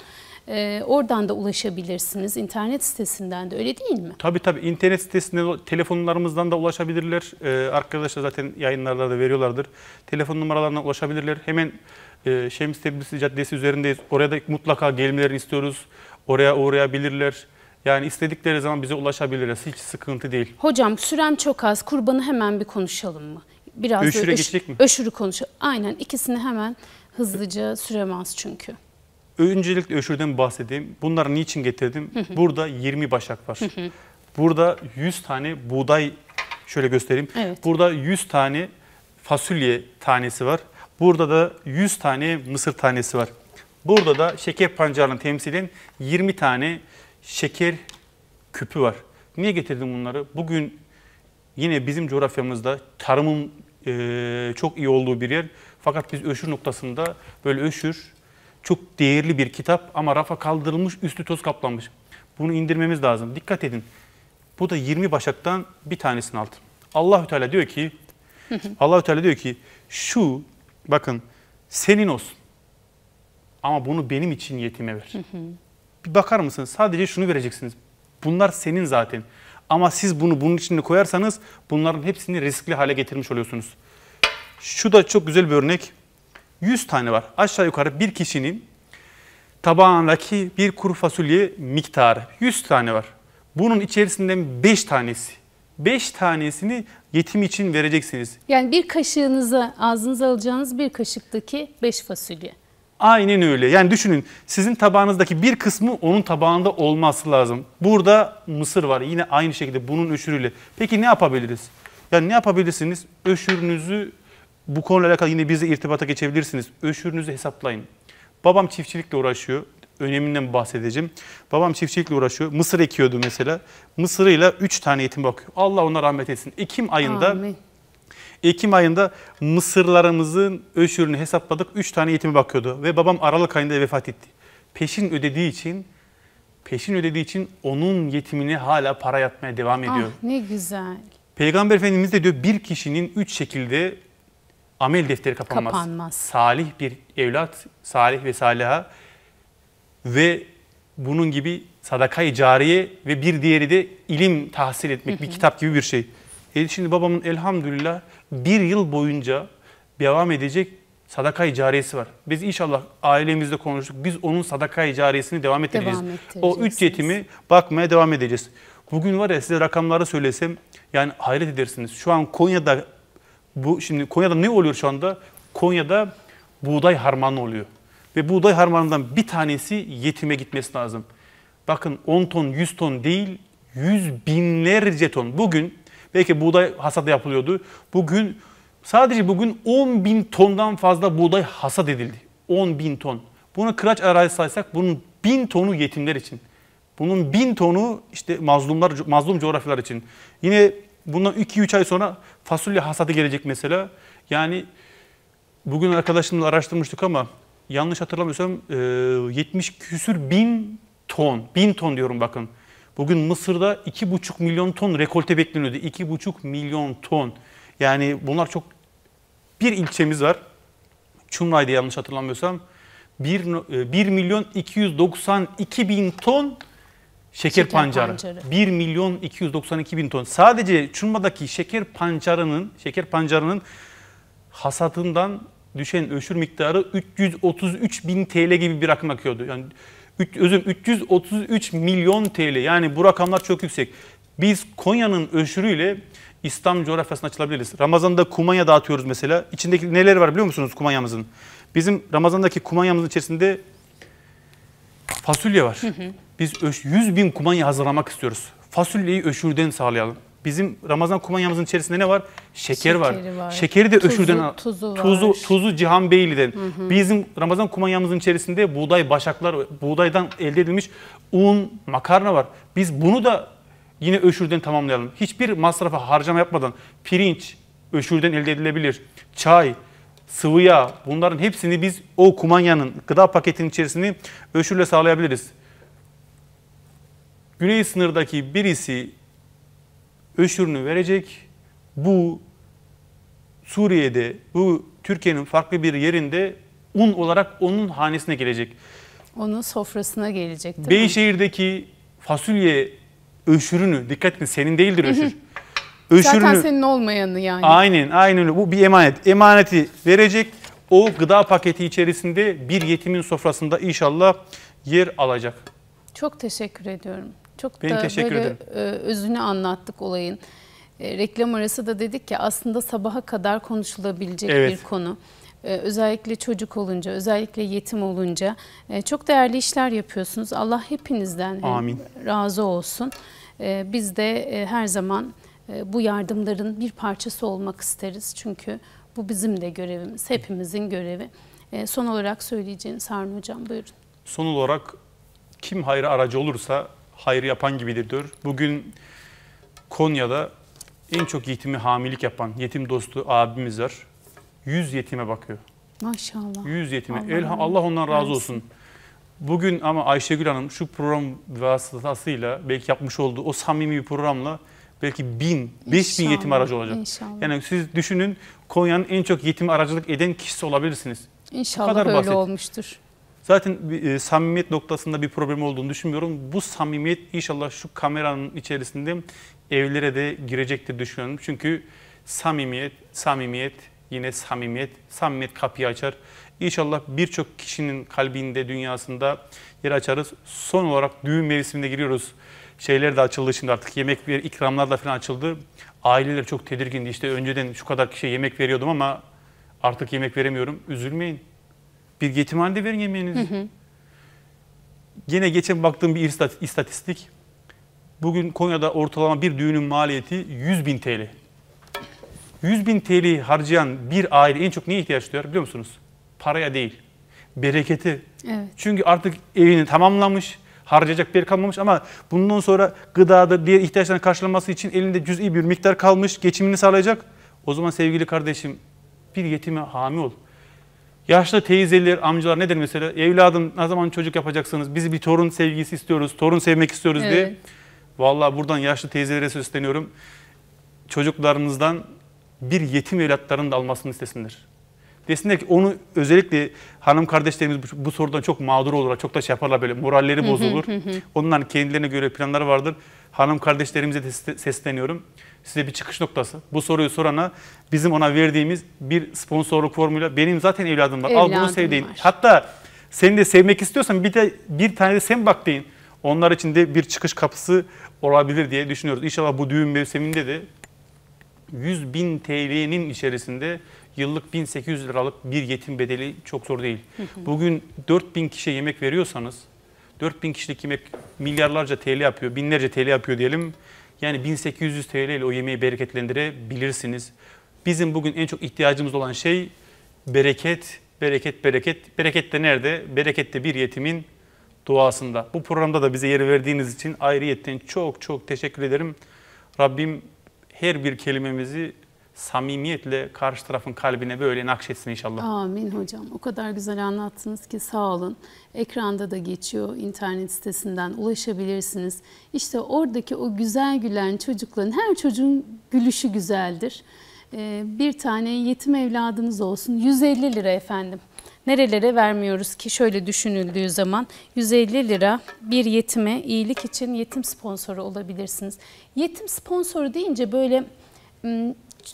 E, oradan da ulaşabilirsiniz. İnternet sitesinden de öyle değil mi? Tabii tabii internet sitesinde telefonlarımızdan da ulaşabilirler. Ee, arkadaşlar zaten yayınlarda da veriyorlardır. Telefon numaralarına ulaşabilirler. Hemen e, Şems Tebrizi Caddesi üzerindeyiz. Oraya da mutlaka gelmelerini istiyoruz. Oraya uğrayabilirler. Yani istedikleri zaman bize ulaşabilirler. Hiç sıkıntı değil. Hocam sürem çok az. Kurbanı hemen bir konuşalım mı? Biraz Öşüre öş- geçecek mi? Öşürü konuşalım. Aynen ikisini hemen hızlıca sürem az çünkü. Öncelikle öşürden bahsedeyim. Bunları niçin getirdim? Burada 20 başak var. Burada 100 tane buğday şöyle göstereyim. Evet. Burada 100 tane fasulye tanesi var. Burada da 100 tane mısır tanesi var. Burada da şeker pancarını temsilen 20 tane şeker küpü var. Niye getirdim bunları? Bugün yine bizim coğrafyamızda tarımın eee, çok iyi olduğu bir yer. Fakat biz öşür noktasında böyle öşür çok değerli bir kitap ama rafa kaldırılmış üstü toz kaplanmış. Bunu indirmemiz lazım. Dikkat edin. Bu da 20 başaktan bir tanesini aldım. Allahü Teala diyor ki Allahü Teala diyor ki şu bakın senin olsun. Ama bunu benim için yetime ver. Bir bakar mısınız? Sadece şunu vereceksiniz. Bunlar senin zaten. Ama siz bunu bunun içine koyarsanız bunların hepsini riskli hale getirmiş oluyorsunuz. Şu da çok güzel bir örnek. 100 tane var. Aşağı yukarı bir kişinin tabağındaki bir kuru fasulye miktarı 100 tane var. Bunun içerisinden 5 tanesi. 5 tanesini yetim için vereceksiniz. Yani bir kaşığınıza ağzınıza alacağınız bir kaşıktaki beş fasulye. Aynen öyle. Yani düşünün sizin tabağınızdaki bir kısmı onun tabağında olması lazım. Burada mısır var yine aynı şekilde bunun öşürüyle. Peki ne yapabiliriz? Yani ne yapabilirsiniz? Öşürünüzü bu konuyla alakalı yine bize irtibata geçebilirsiniz. Öşürünüzü hesaplayın. Babam çiftçilikle uğraşıyor. Öneminden bahsedeceğim. Babam çiftçilikle uğraşıyor. Mısır ekiyordu mesela. Mısırıyla 3 tane yetim bakıyor. Allah ona rahmet etsin. Ekim ayında Amin. Ekim ayında mısırlarımızın öşürünü hesapladık. 3 tane yetime bakıyordu ve babam Aralık ayında vefat etti. Peşin ödediği için peşin ödediği için onun yetimine hala para yatmaya devam ediyor. Ah ne güzel. Peygamber Efendimiz de diyor bir kişinin üç şekilde amel defteri kapanmaz. Kapanmaz. Salih bir evlat, salih ve saliha ve bunun gibi sadakayı cariye ve bir diğeri de ilim tahsil etmek, bir kitap gibi bir şey. E şimdi babamın elhamdülillah bir yıl boyunca devam edecek sadakayı cariyesi var. Biz inşallah ailemizde konuştuk. Biz onun sadakayı cariyesini devam ettireceğiz. Devam o üç yetimi bakmaya devam edeceğiz. Bugün var ya size rakamları söylesem yani hayret edersiniz. Şu an Konya'da bu şimdi Konya'da ne oluyor şu anda? Konya'da buğday harmanı oluyor. Ve buğday harmanından bir tanesi yetime gitmesi lazım. Bakın 10 ton 100 ton değil 100 binlerce ton. Bugün belki buğday hasadı yapılıyordu. Bugün sadece bugün 10 bin tondan fazla buğday hasat edildi. 10 bin ton. Bunu kıraç arazi saysak bunun bin tonu yetimler için. Bunun bin tonu işte mazlumlar, mazlum coğrafyalar için. Yine bundan 2-3 ay sonra fasulye hasadı gelecek mesela. Yani bugün arkadaşımla araştırmıştık ama yanlış hatırlamıyorsam e, 70 küsür bin ton, bin ton diyorum bakın. Bugün Mısır'da 2,5 milyon ton rekolte bekleniyordu. 2,5 milyon ton. Yani bunlar çok... Bir ilçemiz var. Çumray'da yanlış hatırlamıyorsam. 1, 1 milyon 292 bin ton şeker, Şeker pancarı. pancarı. 1 milyon 292 bin ton. Sadece Çumra'daki şeker pancarının, şeker pancarının hasatından düşen öşür miktarı 333 bin TL gibi bir rakam akıyordu. Yani üç- özüm 333 milyon TL. Yani bu rakamlar çok yüksek. Biz Konya'nın öşürüyle İslam coğrafyasına açılabiliriz. Ramazan'da kumanya dağıtıyoruz mesela. İçindeki neler var biliyor musunuz kumanyamızın? Bizim Ramazan'daki kumanyamızın içerisinde fasulye var. Biz öş- 100 bin kumanya hazırlamak istiyoruz. Fasulyeyi öşürden sağlayalım. Bizim Ramazan kumanyamızın içerisinde ne var? Şeker var. Şekeri var. Şekeri de Tuzu- öşürden al- tuzu var. tuzu, tuzu Cihan Beyli'den. Bizim Ramazan kumanyamızın içerisinde buğday başaklar, buğdaydan elde edilmiş un, makarna var. Biz bunu da yine öşürden tamamlayalım. Hiçbir masrafa harcama yapmadan pirinç öşürden elde edilebilir. Çay, sıvı yağ bunların hepsini biz o kumanyanın gıda paketinin içerisini öşürle sağlayabiliriz. Güney sınırdaki birisi öşürünü verecek. Bu Suriye'de, bu Türkiye'nin farklı bir yerinde un olarak onun hanesine gelecek. Onun sofrasına gelecek değil mi? Beyşehir'deki fasulye öşürünü, dikkat edin senin değildir öşür. Zaten Öşürünü, senin olmayanı yani. aynen, aynen öyle. Bu bir emanet. Emaneti verecek. O gıda paketi içerisinde bir yetimin sofrasında inşallah yer alacak. Çok teşekkür ediyorum. Çok Ben da teşekkür böyle ederim. e, özünü anlattık olayın. E, reklam arası da dedik ki aslında sabaha kadar konuşulabilecek Evet. bir konu. E, özellikle çocuk olunca, özellikle yetim olunca e, çok değerli işler yapıyorsunuz. Allah hepinizden Amin. razı olsun. E, biz de e, her zaman e, bu yardımların bir parçası olmak isteriz. Çünkü bu bizim de görevimiz, hepimizin görevi. E, son olarak söyleyeceğiniz Harun Hocam buyurun. Son olarak kim hayra aracı olursa hayır yapan gibidir diyor. Bugün Konya'da en çok yetimi hamilik yapan yetim dostu abimiz var. 100 yetime bakıyor. Maşallah. 100 yetime. Allah Elha- Allah ondan razı olsun. Bugün ama Ayşegül Hanım şu program vasıtasıyla belki yapmış olduğu o samimi bir programla belki bin, beş bin yetim aracı olacak. inşallah. Yani siz düşünün Konya'nın en çok yetim aracılık eden kişisi olabilirsiniz. İnşallah kadar öyle basit. olmuştur. Zaten e, samimiyet noktasında bir problem olduğunu düşünmüyorum. Bu samimiyet inşallah şu kameranın içerisinde evlere de girecektir düşünüyorum. Çünkü samimiyet, samimiyet Yine samimiyet, samimiyet kapıyı açar. İnşallah birçok kişinin kalbinde, dünyasında yer açarız. Son olarak düğün mevsimine giriyoruz. Şeyler de açıldı şimdi artık yemek ver, ikramlar da falan açıldı. Aileler çok tedirgindi. İşte önceden şu kadar kişiye yemek veriyordum ama artık yemek veremiyorum. Üzülmeyin. Bir yetimhanede verin yemeğinizi. Yine geçen baktığım bir istat- istatistik. Bugün Konya'da ortalama bir düğünün maliyeti 100 bin TL. 100 bin TL harcayan bir aile en çok neye ihtiyaç duyar biliyor musunuz? Paraya değil, bereketi. Evet. Çünkü artık evini tamamlamış, harcayacak bir yer kalmamış ama bundan sonra gıdada diğer ihtiyaçlarını karşılaması için elinde cüz'i bir miktar kalmış, geçimini sağlayacak. O zaman sevgili kardeşim bir yetime hami ol. Yaşlı teyzeler, amcalar ne der mesela? Evladım ne zaman çocuk yapacaksınız? Biz bir torun sevgisi istiyoruz, torun sevmek istiyoruz diye. Evet. Vallahi buradan yaşlı teyzelere sesleniyorum. Çocuklarınızdan bir yetim evlatlarını da almasını istesinler. Desinler ki onu özellikle hanım kardeşlerimiz bu, bu sorudan çok mağdur olurlar. Çok da şey yaparlar böyle moralleri bozulur. Onların kendilerine göre planları vardır. Hanım kardeşlerimize de sesle- sesleniyorum. Size bir çıkış noktası. Bu soruyu sorana bizim ona verdiğimiz bir sponsorluk formuyla benim zaten evladım var. Al bunu Evladım sev deyin. var. Hatta seni de sevmek istiyorsan bir de bir tane de sen bak deyin. Onlar için de bir çıkış kapısı olabilir diye düşünüyoruz. İnşallah bu düğün mevsiminde de 100 bin TL'nin içerisinde yıllık 1800 liralık bir yetim bedeli çok zor değil. Bugün 4000 kişiye yemek veriyorsanız 4000 kişilik yemek milyarlarca TL yapıyor, binlerce TL yapıyor diyelim. Yani 1800 TL ile o yemeği bereketlendirebilirsiniz. Bizim bugün en çok ihtiyacımız olan şey bereket, bereket, bereket. Bereket de nerede? Bereket de bir yetimin duasında. Bu programda da bize yer verdiğiniz için ayrıyetten çok çok teşekkür ederim. Rabbim her bir kelimemizi samimiyetle karşı tarafın kalbine böyle nakşetsin inşallah. Amin hocam. O kadar güzel anlattınız ki sağ olun. Ekranda da geçiyor internet sitesinden ulaşabilirsiniz. İşte oradaki o güzel gülen çocukların her çocuğun gülüşü güzeldir. Ee, bir tane yetim evladınız olsun 150 lira efendim. Nerelere vermiyoruz ki şöyle düşünüldüğü zaman 150 lira bir yetime iyilik için yetim sponsoru olabilirsiniz. Yetim sponsoru deyince böyle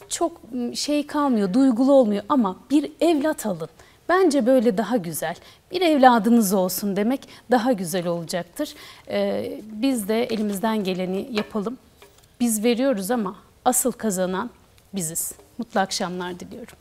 çok şey kalmıyor, duygulu olmuyor ama bir evlat alın. Bence böyle daha güzel. Bir evladınız olsun demek daha güzel olacaktır. Ee, biz de elimizden geleni yapalım. Biz veriyoruz ama asıl kazanan biziz. Mutlu akşamlar diliyorum.